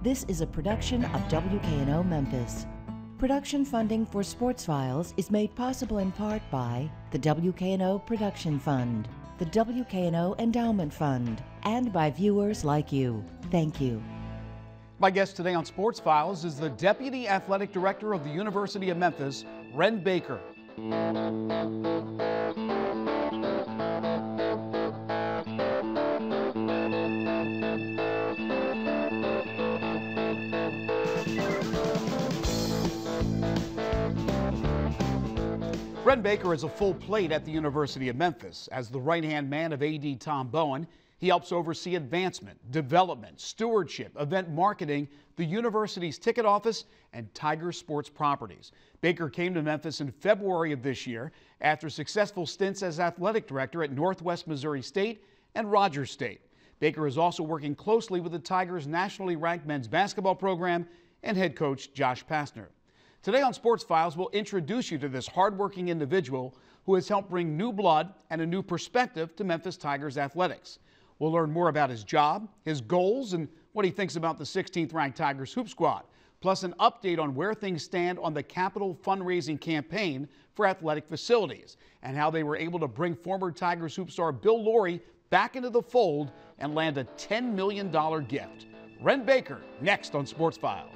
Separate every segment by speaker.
Speaker 1: This is a production of WKNO Memphis. Production funding for Sports Files is made possible in part by the WKNO Production Fund, the WKNO Endowment Fund, and by viewers like you. Thank you.
Speaker 2: My guest today on Sports Files is the Deputy Athletic Director of the University of Memphis, Wren Baker. Wren Baker is a full plate at the University of Memphis. As the right-hand man of AD Tom Bowen, he helps oversee advancement, development, stewardship, event marketing, the university's ticket office, and Tiger Sports properties. Baker came to Memphis in February of this year after successful stints as athletic director at Northwest Missouri State and Rogers State. Baker is also working closely with the Tigers' nationally ranked men's basketball program and head coach Josh Pastner. Today on Sports Files, we'll introduce you to this hardworking individual who has helped bring new blood and a new perspective to Memphis Tigers athletics. We'll learn more about his job, his goals, and what he thinks about the 16th ranked Tigers Hoop Squad, plus an update on where things stand on the capital fundraising campaign for athletic facilities and how they were able to bring former Tigers hoop star Bill Laurie back into the fold and land a $10 million gift. Wren Baker next on Sports Files.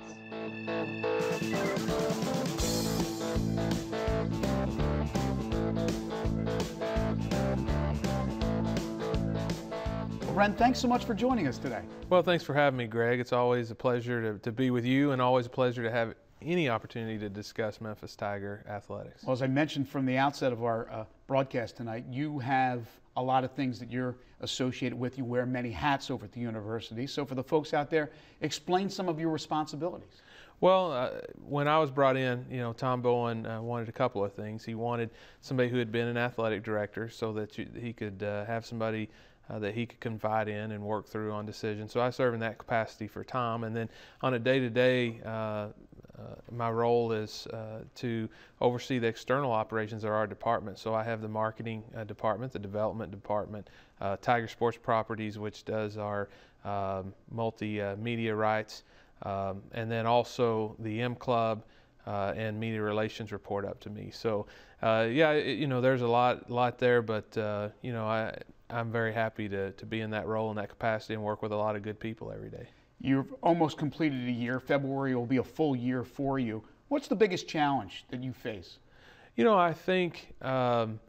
Speaker 2: Wren, thanks so much for joining us today.
Speaker 3: Well, thanks for having me, Greg. It's always a pleasure to, to be with you and always a pleasure to have any opportunity to discuss Memphis Tiger athletics.
Speaker 2: Well, as I mentioned from the outset of our uh, broadcast tonight, you have a lot of things that you're associated with. You wear many hats over at the university. So, for the folks out there, explain some of your responsibilities.
Speaker 3: Well, uh, when I was brought in, you know, Tom Bowen uh, wanted a couple of things. He wanted somebody who had been an athletic director so that you, he could uh, have somebody uh, that he could confide in and work through on decisions. So I serve in that capacity for Tom. And then on a day to day, my role is uh, to oversee the external operations of our department. So I have the marketing uh, department, the development department, uh, Tiger Sports Properties, which does our um, multimedia rights, um, and then also the M Club. Uh, and media relations report up to me. So, uh, yeah, it, you know, there's a lot, lot there, but uh, you know, I, I'm very happy to, to be in that role in that capacity and work with a lot of good people every day.
Speaker 2: You've almost completed a year. February will be a full year for you. What's the biggest challenge that you face?
Speaker 3: You know, I think um,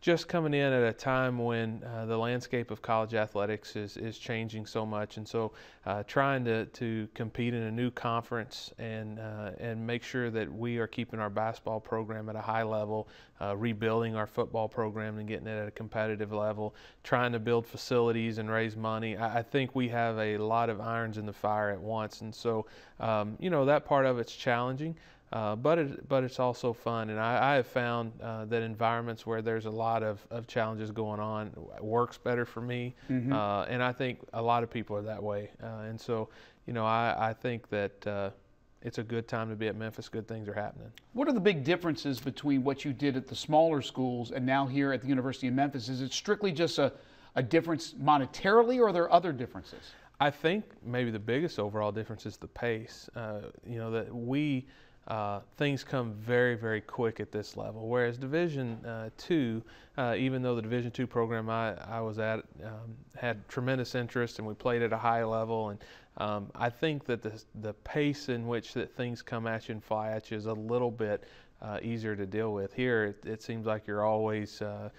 Speaker 3: just coming in at a time when uh, the landscape of college athletics is, is changing so much, and so uh, trying to, to compete in a new conference and uh, and make sure that we are keeping our basketball program at a high level, uh, rebuilding our football program and getting it at a competitive level, trying to build facilities and raise money. I, I think we have a lot of irons in the fire at once, and so um, you know that part of it's challenging. Uh, but it, but it's also fun, and I, I have found uh, that environments where there's a lot of, of challenges going on works better for me, mm-hmm. uh, and I think a lot of people are that way. Uh, and so, you know, I, I think that uh, it's a good time to be at Memphis. Good things are happening.
Speaker 2: What are the big differences between what you did at the smaller schools and now here at the University of Memphis? Is it strictly just a, a difference monetarily, or are there other differences?
Speaker 3: I think maybe the biggest overall difference is the pace. Uh, you know that we uh, things come very, very quick at this level. Whereas Division uh, Two, uh, even though the Division Two program I, I was at um, had tremendous interest and we played at a high level, and um, I think that the the pace in which that things come at you and fly at you is a little bit uh, easier to deal with. Here, it, it seems like you're always uh,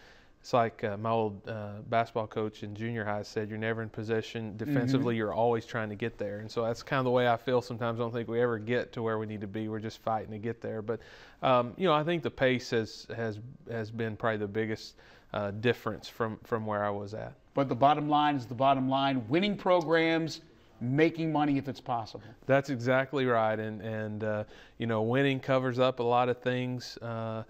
Speaker 3: it's like uh, my old uh, basketball coach in junior high said, you're never in position. Defensively, mm-hmm. you're always trying to get there. And so that's kind of the way I feel sometimes. I don't think we ever get to where we need to be. We're just fighting to get there. But, um, you know, I think the pace has, has, has been probably the biggest uh, difference from, from where I was at.
Speaker 2: But the bottom line is the bottom line winning programs, making money if it's possible.
Speaker 3: That's exactly right. And, and uh, you know, winning covers up a lot of things. Uh,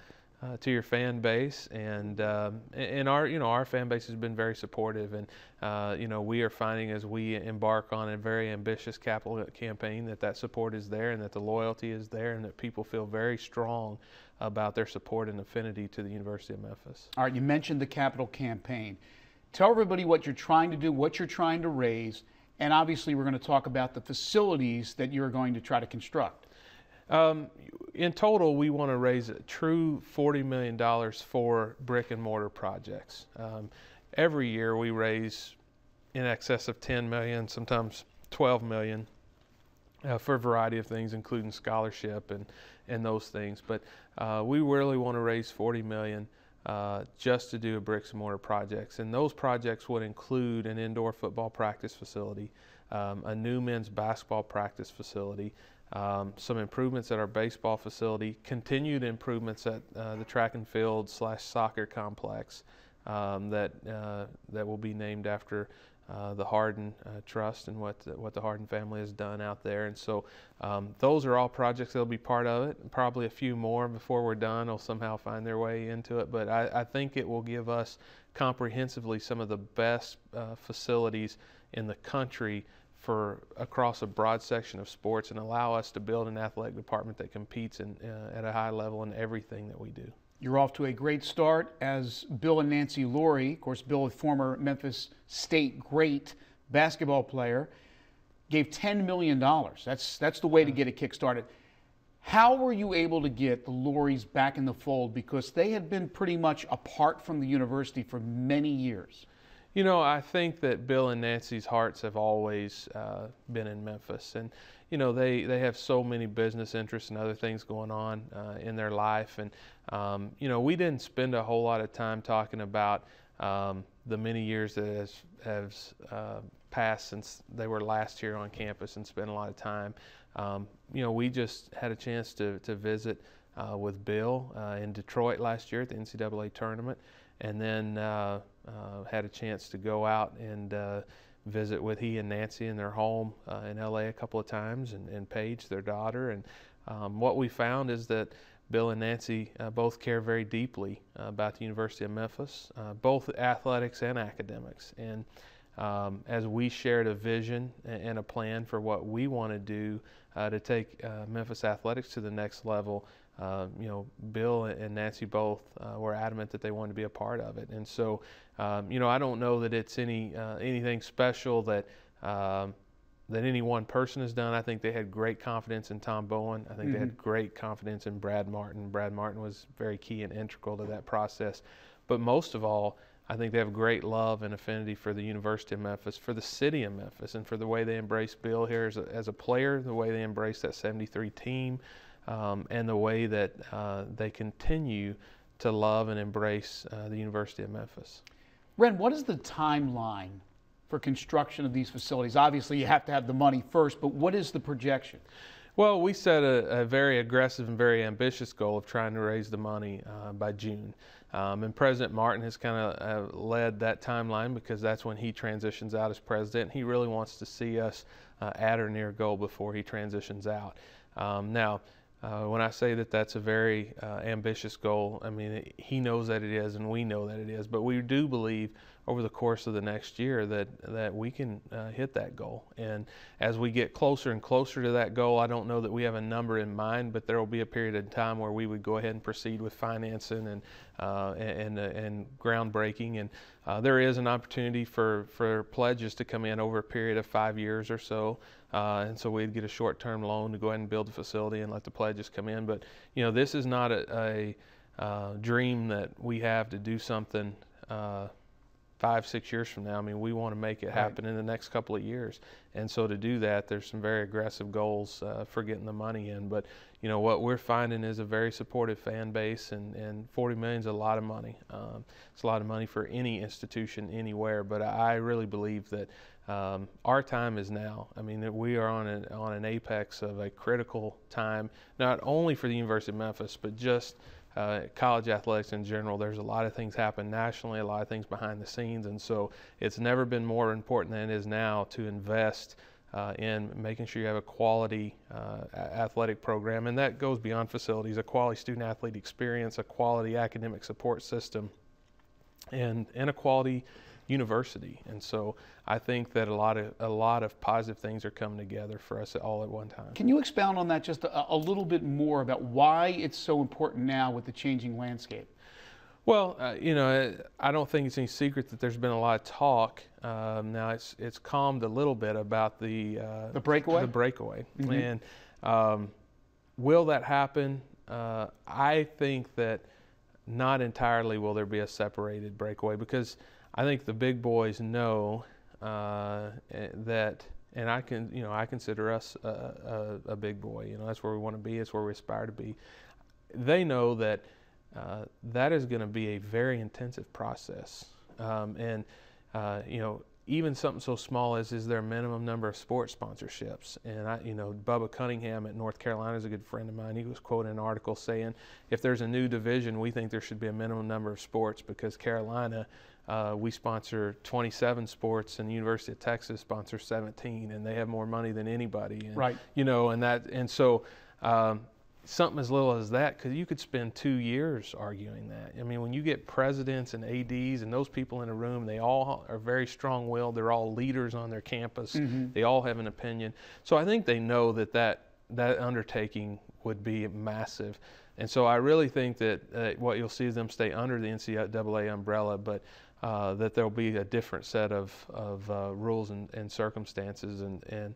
Speaker 3: uh, to your fan base, and um, and our you know our fan base has been very supportive, and uh, you know we are finding as we embark on a very ambitious capital campaign that that support is there, and that the loyalty is there, and that people feel very strong about their support and affinity to the University of Memphis.
Speaker 2: All right, you mentioned the capital campaign. Tell everybody what you're trying to do, what you're trying to raise, And obviously, we're going to talk about the facilities that you're going to try to construct.
Speaker 3: Um, in total, we want to raise a true $40 million for brick and mortar projects. Um, every year we raise in excess of 10 million, sometimes 12 million uh, for a variety of things, including scholarship and, and those things. But uh, we really want to raise 40 million uh, just to do bricks and mortar projects. And those projects would include an indoor football practice facility, um, a new men's basketball practice facility, um, some improvements at our baseball facility, continued improvements at uh, the track and field slash soccer complex um, that uh, that will be named after uh, the Hardin uh, Trust and what the, what the Hardin family has done out there. And so um, those are all projects that'll be part of it. Probably a few more before we're done will somehow find their way into it. But I, I think it will give us comprehensively some of the best uh, facilities in the country for across a broad section of sports and allow us to build an athletic department that competes in, uh, at a high level in everything that we do.
Speaker 2: You're off to a great start as Bill and Nancy Laurie, of course, Bill, a former Memphis State great basketball player, gave $10 million. That's, that's the way to get it kick-started. How were you able to get the Lauries back in the fold? Because they had been pretty much apart from the university for many years.
Speaker 3: You know, I think that Bill and Nancy's hearts have always uh, been in Memphis, and you know they they have so many business interests and other things going on uh, in their life, and um, you know we didn't spend a whole lot of time talking about um, the many years that has has uh, passed since they were last here on campus and spent a lot of time. Um, you know, we just had a chance to to visit uh, with Bill uh, in Detroit last year at the NCAA tournament, and then uh, had a chance to go out and uh, visit with he and Nancy in their home uh, in LA a couple of times and, and Paige, their daughter. And um, what we found is that Bill and Nancy uh, both care very deeply uh, about the University of Memphis, uh, both athletics and academics. And um, as we shared a vision and a plan for what we want to do to take Memphis athletics to the next level, uh, you know, Bill and Nancy both uh, were adamant that they wanted to be a part of it. And so, um, you know, I don't know that it's any uh, anything special that um, that any one person has done. I think they had great confidence in Tom Bowen. I think mm-hmm. they had mm-hmm. great confidence in Brad Martin. Brad Martin was very key and integral to that process. But most of all, I think they have great love and affinity for the University of Memphis, for the city of Memphis, and for the way they embrace Bill here as a, as a player, the way they embrace that 73 team um, and the way that uh, they continue to love and embrace uh, the University of Memphis.
Speaker 2: Wren, what is the timeline for construction of these facilities? Obviously, you have to have the money first, but what is the projection?
Speaker 3: Well, we set a, a very aggressive and very ambitious goal of trying to raise the money uh, by June. Um, and President Martin has kind of uh, led that timeline because that's when he transitions out as president. He really wants to see us uh, at or near goal before he transitions out. Um, now, uh, when I say that that's a very uh, ambitious goal, I mean, it, he knows that it is, and we know that it is. But we do believe over the course of the next year that, that we can uh, hit that goal. And as we get closer and closer to that goal, I don't know that we have a number in mind, but there will be a period of time where we would go ahead and proceed with financing and, uh, and, and, and, groundbreaking. And uh, there is an opportunity for, for pledges to come in over a period of five years or so. Uh, and so we'd get a short-term loan to go ahead and build the facility and let the pledges come in. But you know, this is not a, a uh, dream that we have to do something uh, five, six years from now. I mean, we want to make it happen right. in the next couple of years. And so to do that, there's some very aggressive goals uh, for getting the money in. But you know, what we're finding is a very supportive fan base, and, and 40 million is a lot of money. Um, it's a lot of money for any institution anywhere. But I really believe that um, our time is now. I mean, we are on an, on an apex of a critical time, not only for the University of Memphis, but just uh, college athletics in general. There's a lot of things happen nationally, a lot of things behind the scenes, and so it's never been more important than it is now to invest uh, in making sure you have a quality uh, athletic program, and that goes beyond facilities, a quality student athlete experience, a quality academic support system, and, and a quality university. And so I think that a lot of a lot of positive things are coming together for us all at one time.
Speaker 2: Can you expound on that just a, a little bit more about why it's so important now with the changing landscape?
Speaker 3: Well, uh, you know, I don't think it's any secret that there's been a lot of talk. Um, now it's it's calmed a little bit about the uh,
Speaker 2: the breakaway.
Speaker 3: The breakaway, mm-hmm. and um, will that happen? Uh, I think that not entirely will there be a separated breakaway because I think the big boys know uh, eh, that, and I can, you know, I consider us a, a, a big boy. You know, that's where we want to be. It's where we aspire to be. They know that uh, that is going to be a very intensive process. Um, and, uh, you know, even something so small as is there minimum number of sports sponsorships? And I, you know, Bubba Cunningham at North Carolina is a good friend of mine. He was quoting an article saying, if there's a new division, we think there should be a minimum number of sports because Carolina, uh, we sponsor 27 sports, and the University of Texas sponsors 17, and they have more money than anybody. And,
Speaker 2: right.
Speaker 3: You know, and that, and so. Um, something as little as that because you could spend two years arguing that. I mean, when you get presidents and ads and those people in a room, they all are very strong-willed. They're all leaders on their campus. Mm-hmm. They all have an opinion. So I think they know that that that undertaking would be massive. And so I really think that uh, what you'll see is them stay under the NCAA umbrella, but uh, that there'll be a different set of, of uh, rules and, and circumstances. And, and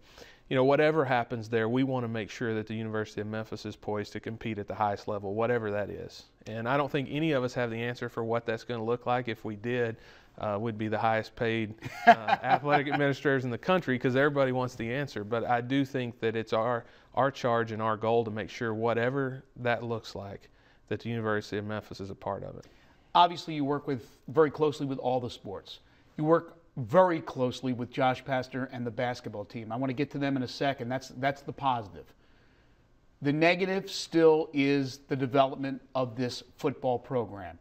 Speaker 3: you know, whatever happens there, we want to make sure that the University of Memphis is poised to compete at the highest level, whatever that is. And I don't think any of us have the answer for what that's going to look like. If we did, uh, we'd be the highest paid uh, athletic administrators in the country because everybody wants the answer. But I do think that it's our, our charge and our goal to make sure whatever that looks like, that the University of Memphis is a part of it.
Speaker 2: Obviously, you work with very closely with all the sports. You work very closely with Josh Pastner and the basketball team. I want to get to them in a second. That's that's the positive. The negative still is the development of this football program.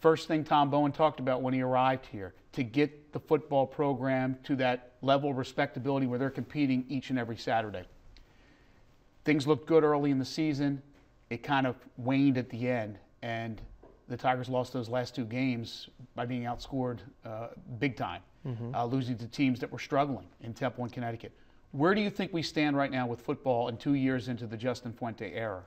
Speaker 2: First thing Tom Bowen talked about when he arrived here, to get the football program to that level of respectability where they're competing each and every Saturday. Things looked good early in the season. It kind of waned at the end, and the Tigers lost those last two games by being outscored uh, big time, mm-hmm. uh, losing to teams that were struggling in Temple and Connecticut. Where do you think we stand right now with football and two years into the Justin Fuente era?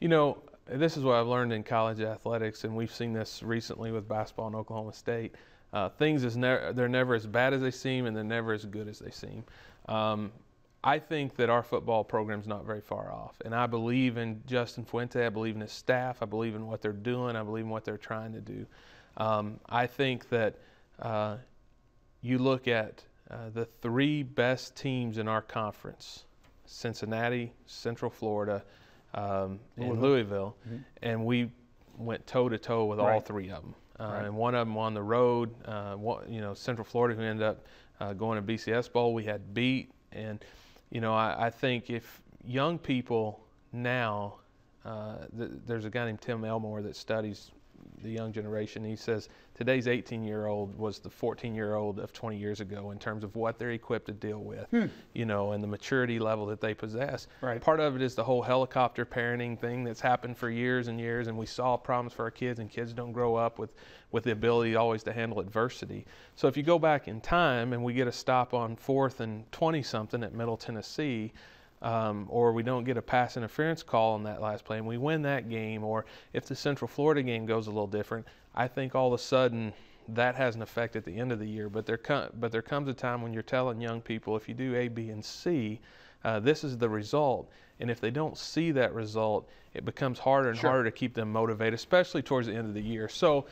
Speaker 3: You know, this is what I've learned in college athletics, and we've seen this recently with basketball in Oklahoma State. Uh, things is ne- they're never as bad as they seem, and they're never as good as they seem. Um, I think that our football program's not very far off. And I believe in Justin Fuente. I believe in his staff. I believe in what they're doing. I believe in what they're trying to do. Um, I think that uh, you look at uh, the three best teams in our conference Cincinnati, Central Florida, um, and Louisville, mm-hmm. and we went toe to toe with right. all three of them. Uh, right. And one of them on the road, uh, one, you know, Central Florida, who ended up uh, going to BCS Bowl, we had beat. And you know, I, I think if young people now, uh, th- there's a guy named Tim Elmore that studies the young generation. He says today's 18 year old was the 14 year old of 20 years ago in terms of what they're equipped to deal with, hmm. you know, and the maturity level that they possess.
Speaker 2: Right.
Speaker 3: Part of it is the whole helicopter parenting thing that's happened for years and years, and we solve problems for our kids, and kids don't grow up with, with the ability always to handle adversity. So if you go back in time and we get a stop on fourth and 20 something at Middle Tennessee, um, or we don't get a pass interference call on that last play and we win that game, or if the Central Florida game goes a little different, I think all of a sudden that has an effect at the end of the year. But there, com- but there comes a time when you're telling young people if you do A, B, and C, uh, this is the result. And if they don't see that result, it becomes harder and sure. harder to keep them motivated, especially towards the end of the year. So,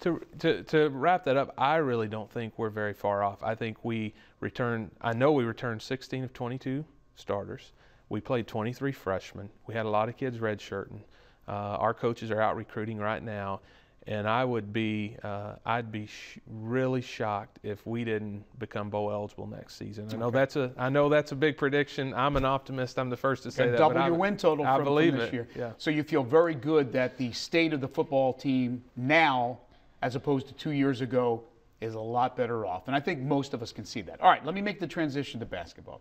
Speaker 3: to, to, to wrap that up, I really don't think we're very far off. I think we return, I know we returned 16 of 22 starters. We played 23 freshmen. We had a lot of kids redshirting. Uh, our coaches are out recruiting right now, and I would be, uh, I'd be sh- really shocked if we didn't become bowl eligible next season. I know okay. that's a, I know that's a big prediction. I'm an optimist. I'm the first to say that.
Speaker 2: Double your win total
Speaker 3: I
Speaker 2: from,
Speaker 3: believe
Speaker 2: from this
Speaker 3: it.
Speaker 2: year.
Speaker 3: Yeah.
Speaker 2: So you feel very good that the state of the football team now, as opposed to two years ago, is a lot better off. And I think most of us can see that. All right, let me make the transition to basketball.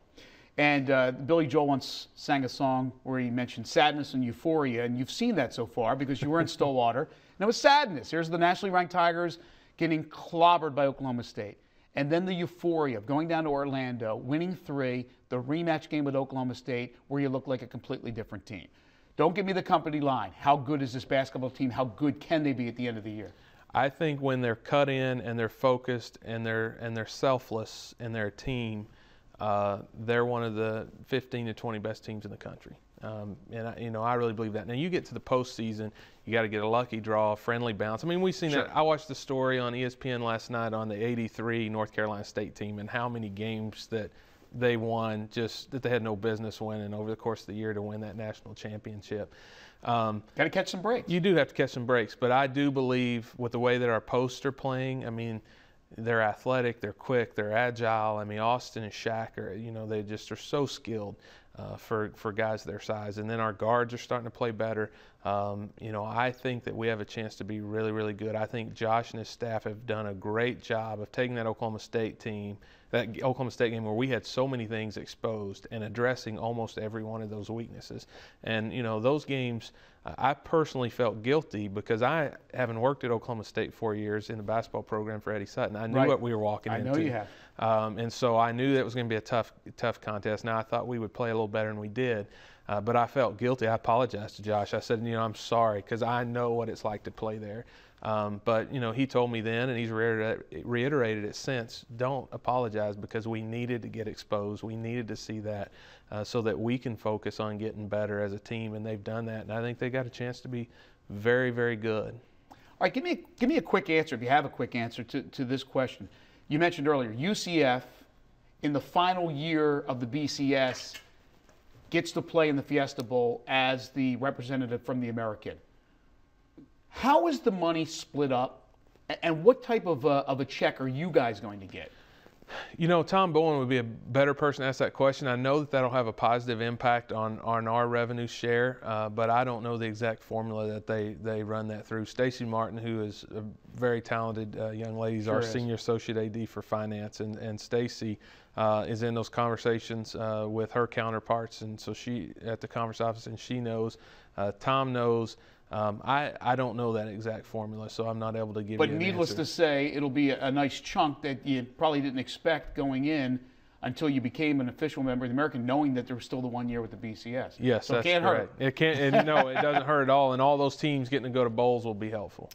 Speaker 2: And uh, Billy Joel once sang a song where he mentioned sadness and euphoria, and you've seen that so far because you were in Stillwater, and it was sadness. Here's the nationally ranked Tigers getting clobbered by Oklahoma State. And then the euphoria of going down to Orlando, winning three, the rematch game with Oklahoma State, where you look like a completely different team. Don't give me the company line. How good is this basketball team? How good can they be at the end of the year?
Speaker 3: I think when they're cut in and they're focused and they're and they're selfless in their team, uh, they're one of the 15 to 20 best teams in the country. Um, and I, you know, I really believe that. Now you get to the postseason, you got to get a lucky draw, friendly bounce. I mean, we've seen
Speaker 2: Sure.
Speaker 3: that. I watched the story on ESPN last night on the '83 North Carolina State team and how many games that they won just that they had no business winning over the course of the year to win that national championship. Um,
Speaker 2: Got to catch some breaks.
Speaker 3: you do have to catch some breaks, but I do believe with the way that our posts are playing, I mean, they're athletic, they're quick, they're agile. I mean, Austin and Shaq are, you know, they just are so skilled uh, for for guys their size. And then our guards are starting to play better. Um, you know, I think that we have a chance to be really, really good. I think Josh and his staff have done a great job of taking that Oklahoma State team, that Oklahoma State game where we had so many things exposed, and addressing almost every one of those weaknesses. And you know, those games. I personally felt guilty because I haven't worked at Oklahoma State four years in the basketball program for Eddie Sutton. I knew
Speaker 2: Right.
Speaker 3: what we were walking
Speaker 2: I
Speaker 3: into.
Speaker 2: know you have.
Speaker 3: Um, and so I knew that was going to be a tough, tough contest. Now I thought we would play a little better than we did, uh, but I felt guilty. I apologized to Josh. I said, you know, I'm sorry because I know what it's like to play there. Um, but you know, he told me then, and he's reiterated, it since. Don't apologize because we needed to get exposed. We needed to see that uh, so that we can focus on getting better as a team, and they've done that. And I think they got a chance to be very, very good.
Speaker 2: All right, give me give me a quick answer if you have a quick answer to, to this question. You mentioned earlier UCF in the final year of the BCS gets to play in the Fiesta Bowl as the representative from the American. How is the money split up, and what type of a, of a check are you guys going to get?
Speaker 3: You know, Tom Bowen would be a better person to ask that question. I know that that'll have a positive impact on, on our revenue share, uh, but I don't know the exact formula that they, they run that through. Stacy Martin, who is a very talented uh, young lady, is our
Speaker 2: is.
Speaker 3: senior associate AD for finance, and, and Stacy uh, is in those conversations uh, with her counterparts, and so she at the conference office, and she knows. Uh, Tom knows. Um, I, I don't know that exact formula, so I'm not able to give
Speaker 2: But
Speaker 3: you an
Speaker 2: needless to say, it'll be a, a nice chunk that you probably didn't expect going in until you became an official member of the American, knowing that there was still the one year with the BCS.
Speaker 3: Yes,
Speaker 2: so it
Speaker 3: that's
Speaker 2: can't
Speaker 3: correct.
Speaker 2: hurt.
Speaker 3: It can't. And no, it doesn't hurt at all. And all those teams getting to go to bowls will be helpful.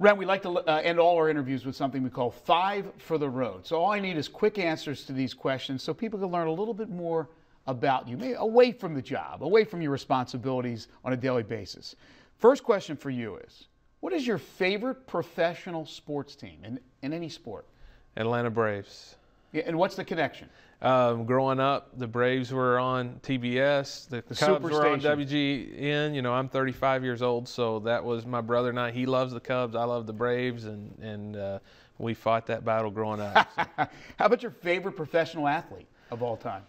Speaker 2: Wren, we like to uh, end all our interviews with something we call five for the road. So all I need is quick answers to these questions so people can learn a little bit more about you, maybe away from the job, away from your responsibilities on a daily basis. First question for you is What is your favorite professional sports team in, in any sport?
Speaker 3: Atlanta Braves.
Speaker 2: Yeah, and what's the connection?
Speaker 3: Um, growing up, the Braves were on TBS. The, Cubs were on. WGN. You know, I'm 35 years old, so that was my brother and I. He loves the Cubs. I love the Braves, and and uh, we fought that battle growing up. So,
Speaker 2: How about your favorite professional athlete of all time?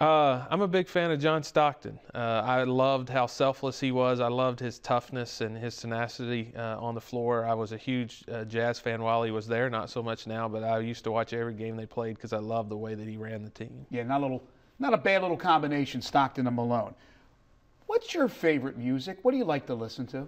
Speaker 3: Uh, I'm a big fan of John Stockton. Uh, I loved how selfless he was. I loved his toughness and his tenacity uh, on the floor. I was a huge uh, Jazz fan while he was there, not so much now, but I used to watch every game they played because I loved the way that he ran the team.
Speaker 2: Yeah, not a little, not a bad little combination, Stockton and Malone. What's your favorite music? What do you like to listen to?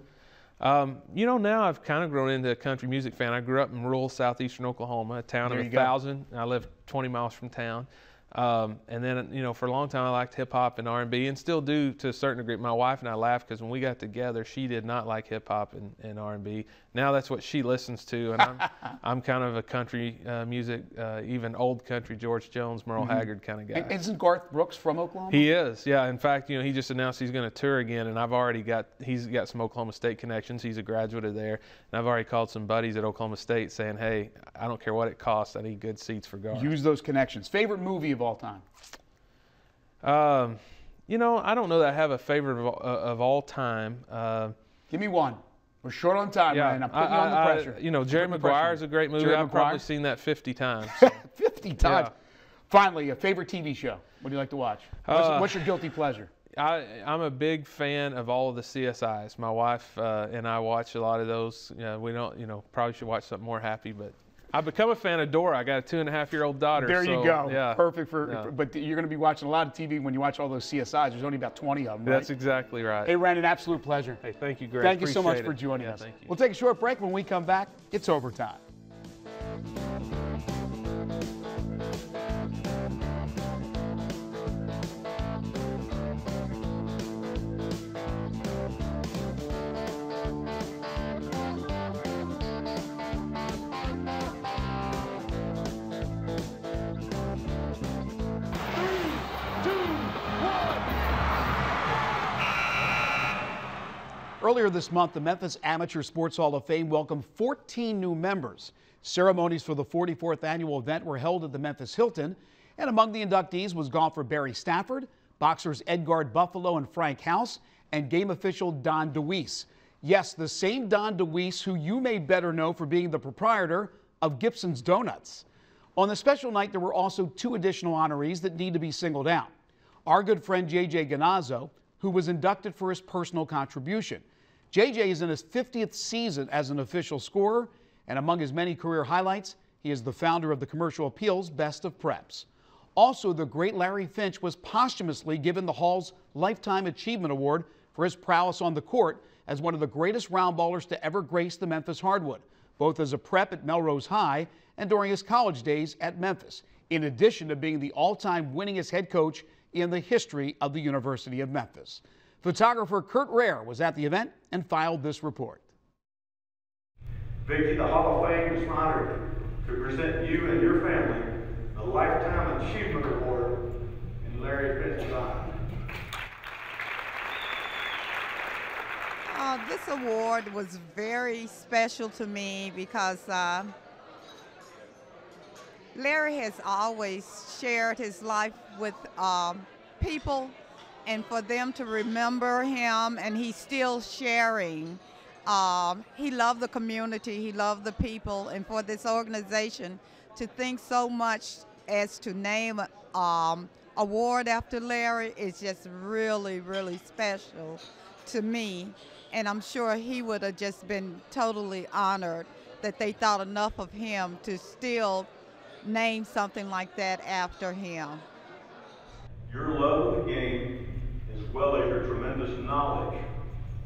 Speaker 3: Um, you know, now I've kind of grown into a country music fan. I grew up in rural southeastern Oklahoma, a town
Speaker 2: There
Speaker 3: of a thousand. I live 20 miles from town. Um, and then, you know, for a long time I liked hip hop and R&B, and still do to a certain degree. My wife and I laugh because when we got together, she did not like hip hop and, and R&B. Now that's what she listens to, and I'm I'm kind of a country uh, music, uh, even old country, George Jones, Merle Haggard kind of guy.
Speaker 2: And isn't Garth Brooks from Oklahoma?
Speaker 3: He is, yeah. In fact, you know, he just announced he's going to tour again, and I've already got he's got some Oklahoma State connections. He's a graduate of there, and I've already called some buddies at Oklahoma State saying, "Hey, I don't care what it costs. I need good seats for Gar."
Speaker 2: Use those connections. Favorite movie of all time?
Speaker 3: Um, you know, I don't know that I have a favorite of, all- uh, of all time. Uh,
Speaker 2: Give me one. We're short on time,
Speaker 3: yeah,
Speaker 2: Wren. I'm putting
Speaker 3: I-
Speaker 2: you on the
Speaker 3: I-
Speaker 2: pressure.
Speaker 3: you know, Jerry
Speaker 2: Putting the pressure
Speaker 3: Maguire is a great movie.
Speaker 2: Jerry
Speaker 3: I've probably seen that 50 times. so.
Speaker 2: 50 times.
Speaker 3: Yeah.
Speaker 2: Finally, a favorite TV show. What do you like to watch? What's,
Speaker 3: Uh,
Speaker 2: what's your guilty pleasure?
Speaker 3: I, I'm a big fan of all of the CSIs. My wife uh, and I watch a lot of those. You know, we don't, you know, probably should watch something more happy, but I've become a fan of Dora. I got a two and a half year old daughter.
Speaker 2: There you go.
Speaker 3: Yeah,
Speaker 2: Perfect for,
Speaker 3: Yeah.
Speaker 2: but you're going to be watching a lot of TV when you watch all those CSIs. There's only about 20 of them, right?
Speaker 3: That's exactly right.
Speaker 2: Hey, Wren, an absolute pleasure.
Speaker 3: Hey, thank you, Greg.
Speaker 2: Thank you so much
Speaker 3: Appreciate
Speaker 2: for joining
Speaker 3: Yeah,
Speaker 2: us.
Speaker 3: Thank you.
Speaker 2: We'll take a short break. When we come back, it's overtime. Earlier this month, the Memphis Amateur Sports Hall of Fame welcomed 14 new members. Ceremonies for the 44th annual event were held at the Memphis Hilton, and among the inductees was golfer Barry Stafford, boxers Edgard Buffalo and Frank House, and game official Don DeWeese. Yes, the same Don DeWeese who you may better know for being the proprietor of Gibson's Donuts. On the special night, there were also two additional honorees that need to be singled out. Our good friend J.J. Ganazzo, who was inducted for his personal contribution. JJ is in his 50th season as an official scorer, and among his many career highlights, he is the founder of the Commercial Appeals Best of Preps. Also, the great Larry Finch was posthumously given the Hall's Lifetime Achievement Award for his prowess on the court as one of the greatest round ballers to ever grace the Memphis hardwood, both as a prep at Melrose High and during his college days at Memphis, in addition to being the all-time winningest head coach in the history of the University of Memphis. Photographer Kurt Rare was at the event and filed this report.
Speaker 4: Vicki, the Hall of Fame is honored to present you and your family the Lifetime Achievement Award in Larry Finch's honor.
Speaker 5: Uh, this award was very special to me because uh, Larry has always shared his life with um, people and for them to remember him and he's still sharing. Um, he loved the community, he loved the people, and for this organization to think so much as to name um, award after Larry is just really, really special to me. And I'm sure he would have just been totally honored that they thought enough of him to still name something like that after him.
Speaker 4: Your love of the game, well as your tremendous knowledge,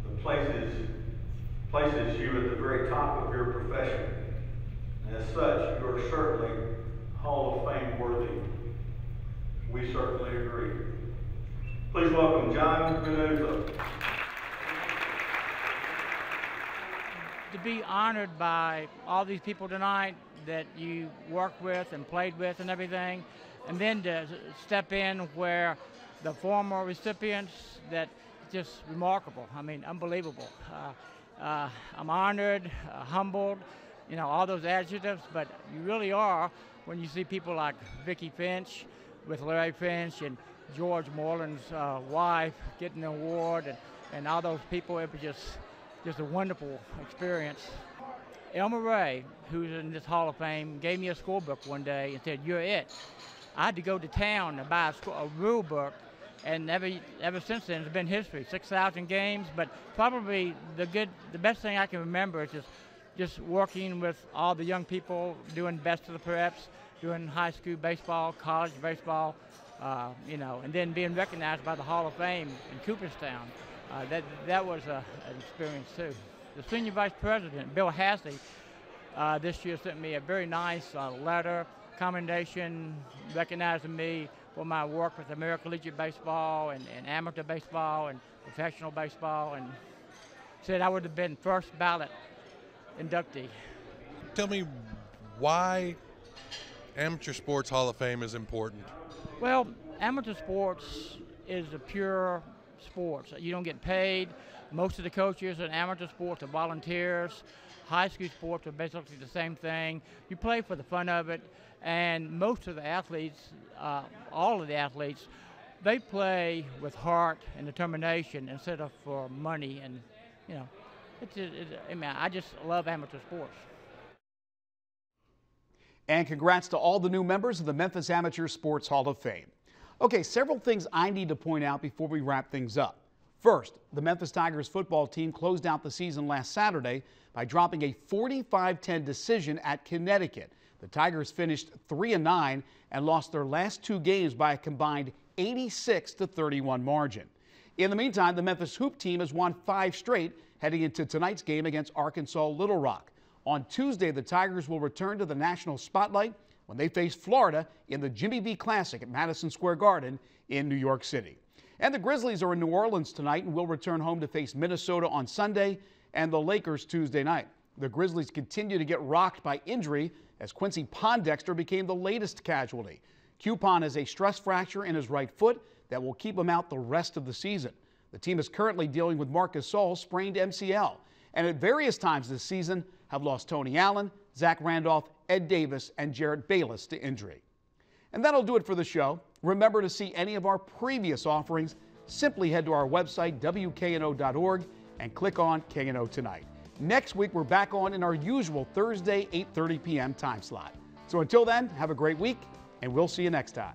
Speaker 4: the places, places you at the very top of your profession. And as such, you are certainly Hall of Fame worthy. We certainly agree. Please welcome John Venuto.
Speaker 6: To be honored by all these people tonight that you worked with and played with and everything, and then to step in where the former recipients that just remarkable. I mean, unbelievable. Uh, uh, I'm honored, uh, humbled, you know, all those adjectives, but you really are when you see people like Vicki Finch with Larry Finch and George Moreland's uh, wife getting the award and, and all those people. It was just, just a wonderful experience. Elmer Ray, who's in this Hall of Fame, gave me a school book one day and said, "You're it." I had to go to town to buy a, school, a rule book, and ever ever since then it's been history. Six thousand games, but probably the good, the best thing I can remember is just just working with all the young people, doing best of the preps, doing high school baseball, college baseball, uh, you know, and then being recognized by the Hall of Fame in Cooperstown. Uh, that that was a, an experience too the senior vice president, Bill Haase, uh, this year sent me a very nice uh, letter, commendation, recognizing me for my work with American Collegiate Baseball and, and, amateur baseball and professional baseball, and said I would have been first ballot inductee.
Speaker 7: Tell me why Amateur Sports Hall of Fame is important.
Speaker 6: Well, amateur sports is a pure sports. You don't get paid. Most of the coaches in amateur sports are volunteers. High school sports are basically the same thing. You play for the fun of it, and most of the athletes, uh, all of the athletes, they play with heart and determination instead of for money. And you know, it's, it's, I mean, I just love amateur sports.
Speaker 2: And congrats to all the new members of the Memphis Amateur Sports Hall of Fame. Okay, several things I need to point out before we wrap things up. First, the Memphis Tigers football team closed out the season last Saturday by dropping a 45-10 decision at Connecticut. The Tigers finished 3 9 and lost their last two games by a combined 86 31 margin. In the meantime, the Memphis Hoop team has won 5 straight heading into tonight's game against Arkansas Little Rock. On Tuesday, the Tigers will return to the national spotlight when they face Florida in the Jimmy V Classic at Madison Square Garden in New York City. And the Grizzlies are in New Orleans tonight and will return home to face Minnesota on Sunday and the Lakers Tuesday night. The Grizzlies continue to get rocked by injury as Quincy Pondexter became the latest casualty. Cupon has a stress fracture in his right foot that will keep him out the rest of the season. The team is currently dealing with Marcus Gasol's sprained MCL, and at various times this season have lost Tony Allen, Zach Randolph, Ed Davis, and Jerryd Bayless to injury. And that'll do it for the show. Remember to see any of our previous offerings. Simply head to our website, WKNO.org, and click on KNO Tonight. Next week, we're back on in our usual Thursday, 8.30 p.m. time slot. So until then, have a great week, and we'll see you next time.